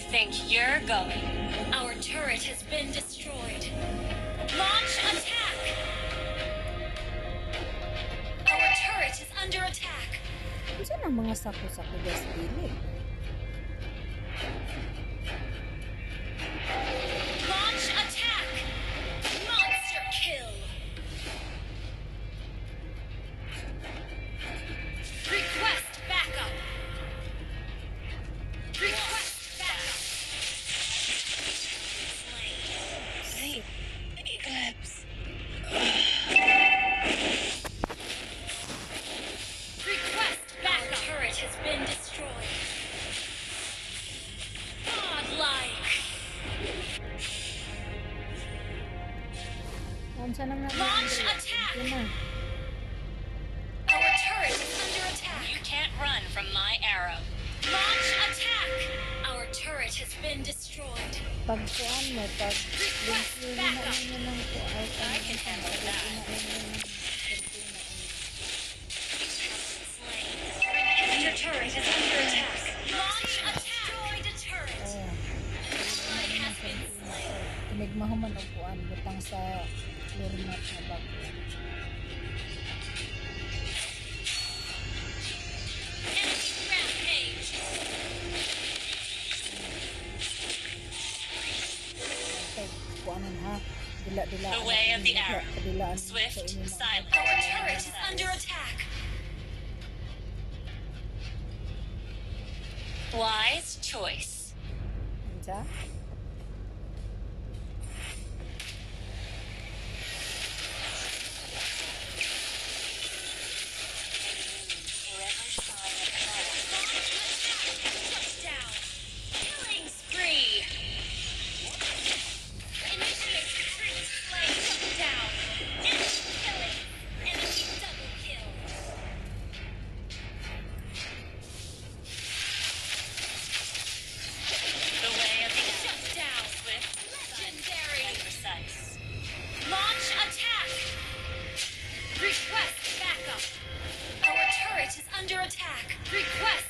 think you're going? Our turret has been destroyed. Launch attack! Our turret is under attack. Ang mga sako-sako guys. Unsa nang naman? Launch attack! Yun na. Our turret is under attack. You can't run from my arrow. Launch attack! Our turret has been destroyed. Pag kuan mo, pag limpyo na inyo ng kuan. I can handle that. Your turret is under attack. Launch attack! Destroyed a turret. Oh, Ally has been slain. tinigmahuman og kuan butang sa floor mat nga bag. Enemy rampage. Kay kuanan ha. Dila-dila. The way of the arrow. Swift, silent. Our turret is under attack. Wise choice. Request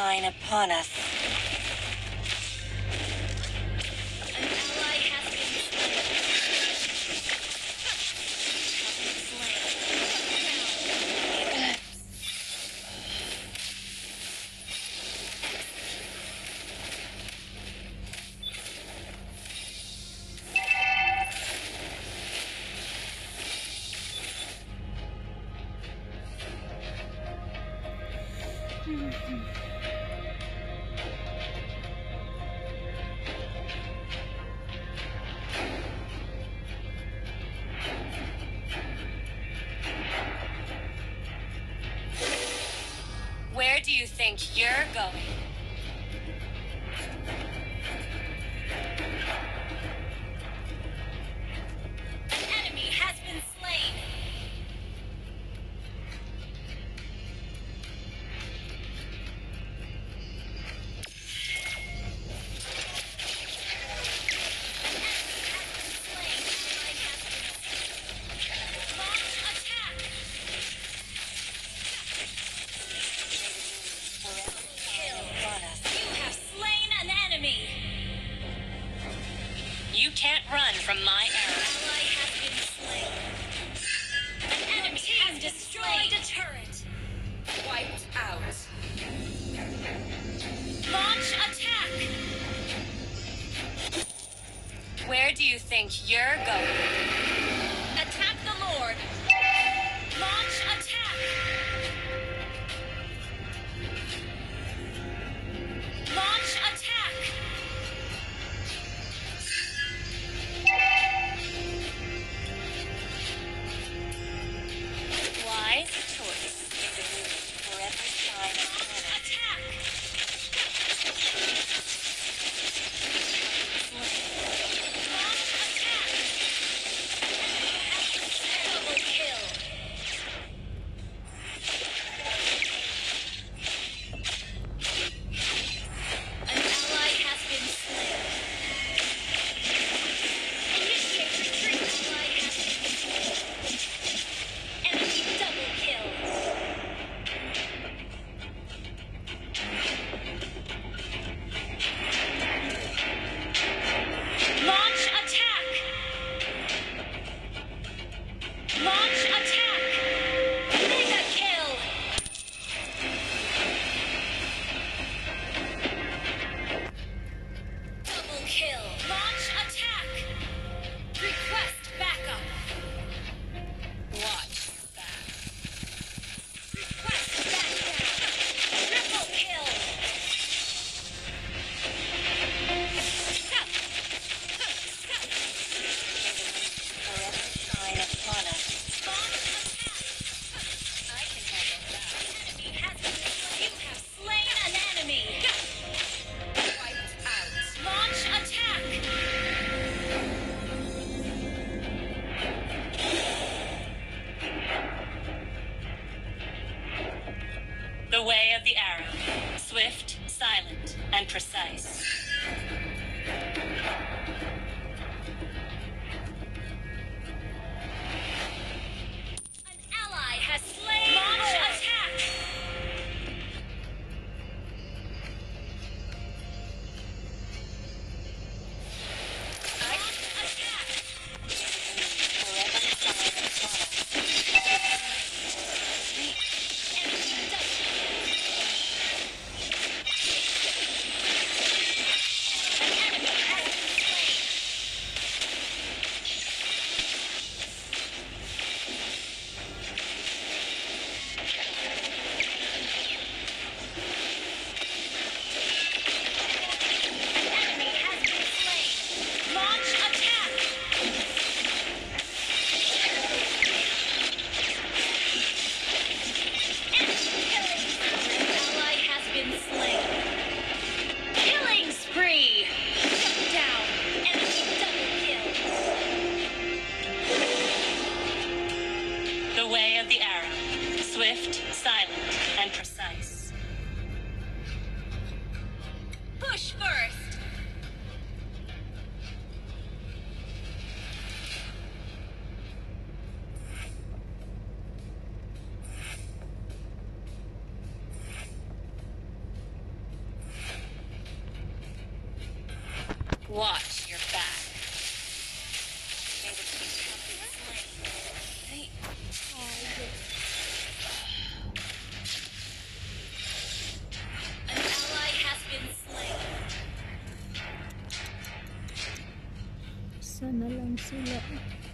Sign upon us. think you're going? You're going. The way of the arrow. Swift, silent, and precise. swift, silent, and precise. Push first! Watch your back. いい。